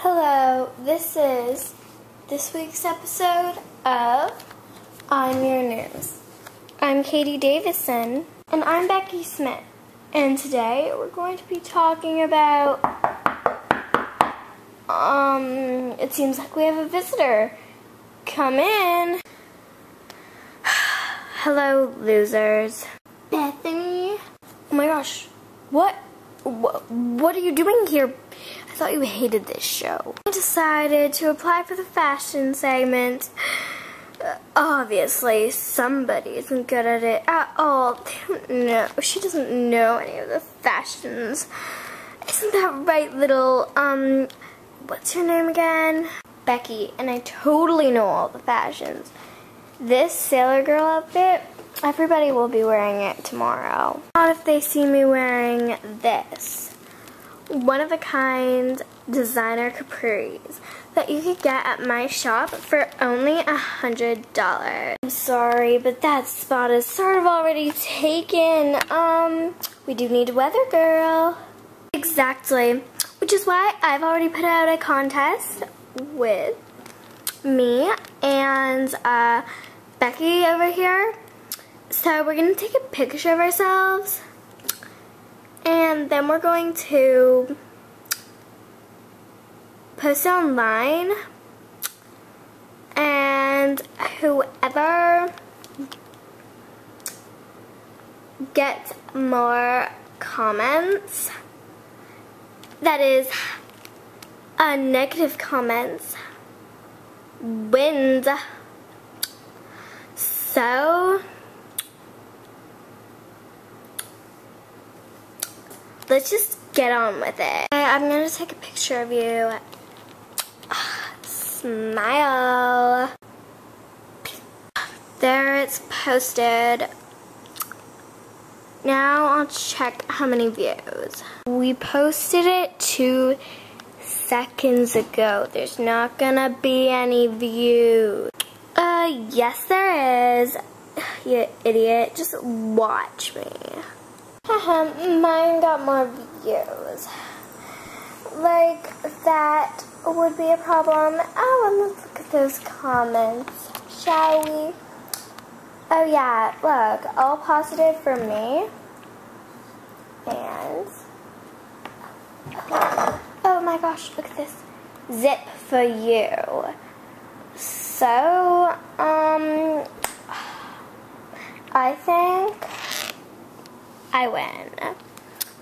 Hello, this is this week's episode of I'm Your News. I'm Katie Davison. And I'm Becky Smith. And today we're going to be talking about. Um, it seems like we have a visitor. Come in. Hello, losers. Bethany. Oh my gosh. What? What, are you doing here? I thought you hated this show. I decided to apply for the fashion segment. Uh, obviously, somebody isn't good at it at all. No, she doesn't know any of the fashions. Isn't that right, little, um, what's her name again? Becky, and I totally know all the fashions. This Sailor Girl outfit, everybody will be wearing it tomorrow. Not if they see me wearing this. One of a kind designer capris that you could get at my shop for only a hundred dollars. I'm sorry, but that spot is sort of already taken. Um, we do need a weather girl. Exactly, which is why I've already put out a contest with me and uh, Becky over here. So we're going to take a picture of ourselves. And then we're going to post it online. And whoever gets more comments that is uh, negative comments wins. So let's just get on with it I'm gonna take a picture of you smile there it's posted now I'll check how many views. We posted it two seconds ago. There's not gonna be any views. Uh, yes there is. You idiot. Just watch me. Haha, mine got more views. Like, that would be a problem. Oh, let's look at those comments, shall we? Oh yeah, look, all positive for me. And, oh my gosh, look at this. Zip for you. So, um, I think I win.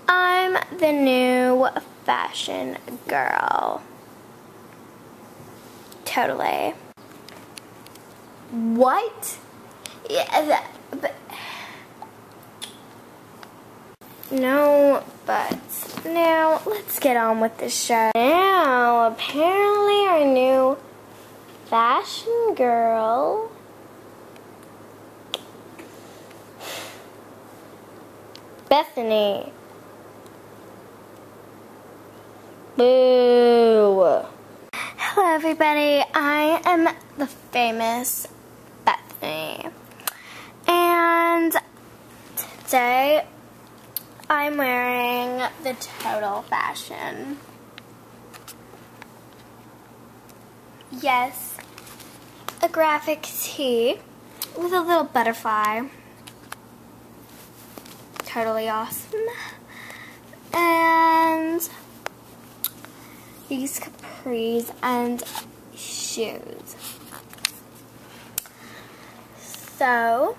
I'm the new fashion girl. Totally. What? Yeah, but no, but now let's get on with the show. Now, apparently our new fashion girl Bethany. Boo. Hello everybody, I am the famous Bethany. And today I'm wearing the total fashion. Yes, a graphic tee with a little butterfly. Totally awesome. And these capris and shoes. So,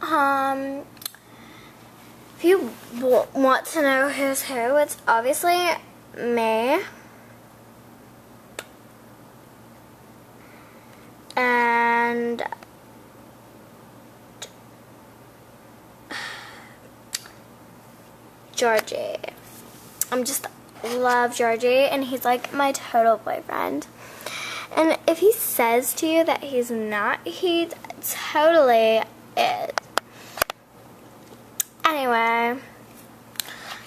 um, if you want to know who's who, it's obviously me. Georgie. I'm just love Georgie and he's like my total boyfriend. And if he says to you that he's not, he totally is. Anyway,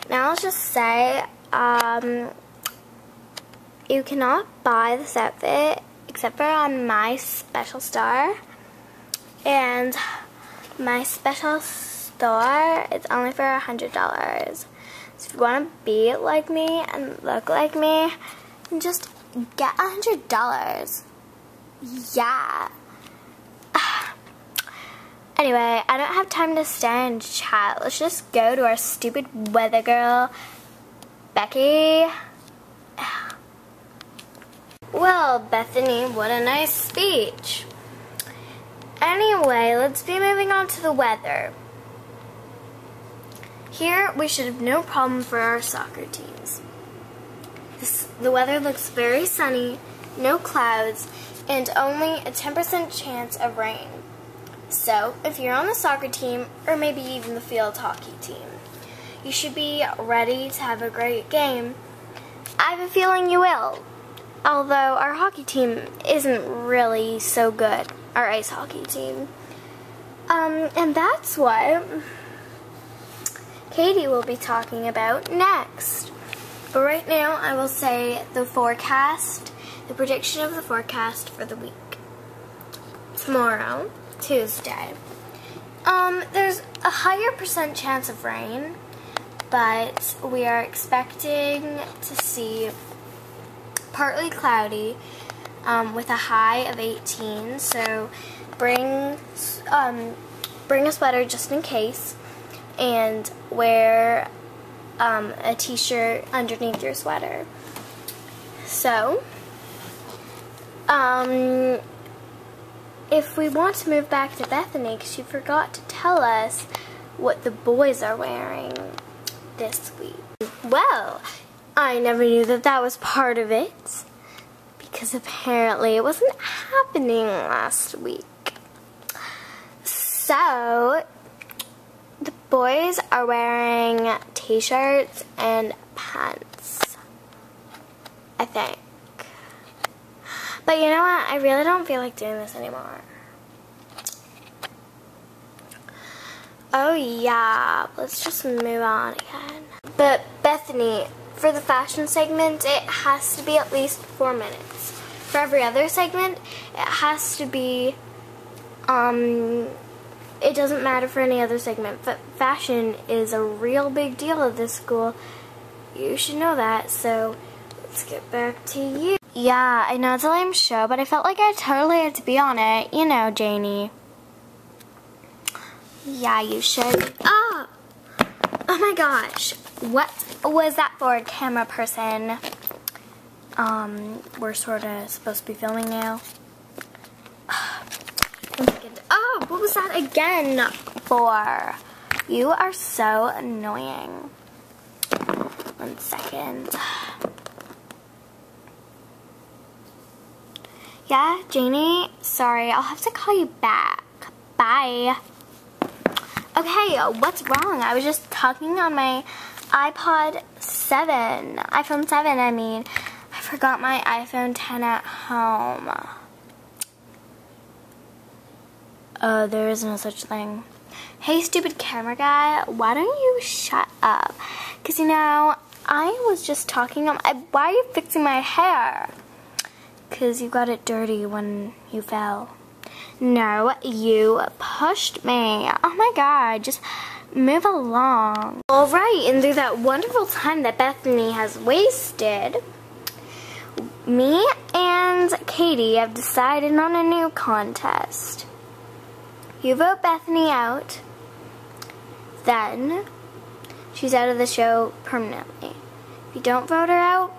now I'll just say, um, you cannot buy this outfit except for on my special star. And my special store, it's only for a $100. So if you want to be like me and look like me, just get a hundred dollars. Yeah. Anyway, I don't have time to stand and chat. Let's just go to our stupid weather girl, Becky. Well, Bethany, what a nice speech. Anyway, let's be moving on to the weather. Here, we should have no problem for our soccer teams. This, the weather looks very sunny, no clouds, and only a 10% chance of rain. So, if you're on the soccer team, or maybe even the field hockey team, you should be ready to have a great game. I have a feeling you will. Although our hockey team isn't really so good, our ice hockey team. Um, and that's what Katie will be talking about next. But right now, I will say the forecast, the prediction of the forecast for the week. Tomorrow, Tuesday. Um, there's a higher percent chance of rain, but we are expecting to see partly cloudy um, with a high of 18. So bring um, bring a sweater just in case, and wear um, a t-shirt underneath your sweater. So, um, if we want to move back to Bethany, because she forgot to tell us what the boys are wearing this week. Well, I never knew that that was part of it, because apparently it wasn't happening last week. So, boys are wearing t-shirts and pants, I think. But you know what? I really don't feel like doing this anymore. Oh yeah, let's just move on again. But Bethany, for the fashion segment, it has to be at least four minutes. For every other segment, it has to be, um, it doesn't matter for any other segment, but fashion is a real big deal at this school. You should know that, so let's get back to you. Yeah, I know it's a lame show, but I felt like I totally had to be on it. You know, Janie. Yeah, you should. Oh! Oh my gosh. What was that for, camera person? Um, we're sort of supposed to be filming now. Oh, what was that again for? You are so annoying. One second. Yeah, Janie? Sorry, I'll have to call you back. Bye. Okay, what's wrong? I was just talking on my iPod 7. iPhone 7, I mean. I forgot my iPhone 10 at home. Oh, there is no such thing. Hey, stupid camera guy, why don't you shut up? Because, you know, I was just talking on... Why are you fixing my hair? Because you got it dirty when you fell. No, you pushed me. Oh my god, just move along. Alright, and through that wonderful time that Bethany has wasted, me and Katie have decided on a new contest. You vote Bethany out, then she's out of the show permanently. If you don't vote her out,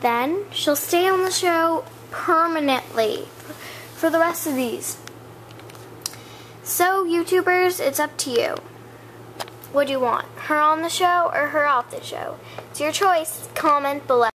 then she'll stay on the show permanently for the rest of these. So, YouTubers, it's up to you. What do you want? Her on the show or her off the show? It's your choice. Comment below.